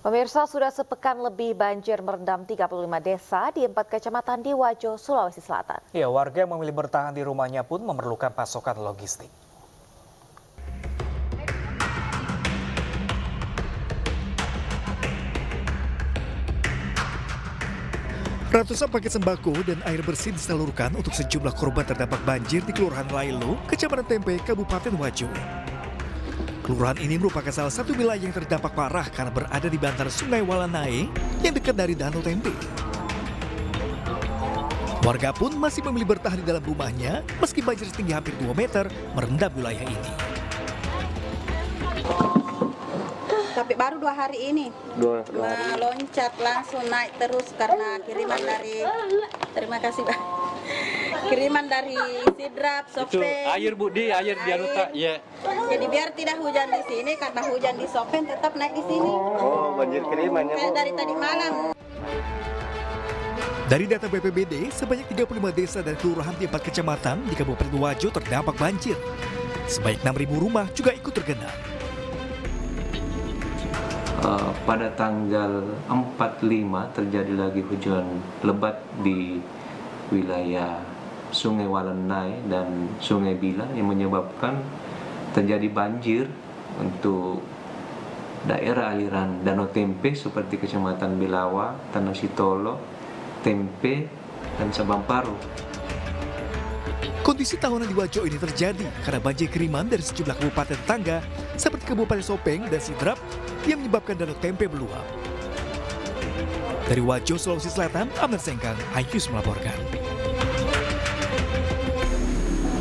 Pemirsa sudah sepekan lebih banjir merendam 35 desa di empat kecamatan di Wajo, Sulawesi Selatan. Ya, warga yang memilih bertahan di rumahnya pun memerlukan pasokan logistik. Ratusan paket sembako dan air bersih disalurkan untuk sejumlah korban terdampak banjir di Kelurahan Lailo, Kecamatan Tempe, Kabupaten Wajo. Kelurahan ini merupakan salah satu wilayah yang terdampak parah karena berada di bantaran Sungai Walanae yang dekat dari Danau Tempe. Warga pun masih memilih bertahan di dalam rumahnya meski banjir setinggi hampir 2 meter merendam wilayah ini. Tapi baru dua hari ini. Dua, dua hari. Nah, loncat langsung naik terus karena kiriman dari terima kasih Pak. Kiriman dari Sidrap, Itu Sopen. air bu di air di Anuta, ya. Jadi biar tidak hujan di sini karena hujan di Sopen tetap naik di sini. Oh banjir kiriman ya Kayak dari tadi malam. Dari data BPBD, sebanyak 35 desa dan kelurahan di empat kecamatan di Kabupaten Wajo terdampak banjir. Sebanyak 6.000 rumah juga ikut tergenang. Uh, pada tanggal 45 terjadi lagi hujan lebat di wilayah Sungai Walenai dan Sungai Bilang yang menyebabkan terjadi banjir untuk daerah aliran Danau Tempe seperti Kecamatan Bilawa, Tanah Sitolo, Tempe, dan Sabamparo. Kondisi tahunan di Wajo ini terjadi karena banjir kiriman dari sejumlah kabupaten tetangga seperti Kabupaten Sopeng dan Sidrap yang menyebabkan danau tempe meluap. Dari Wajo, Sulawesi Selatan, Amir Sengkang, IQ melaporkan.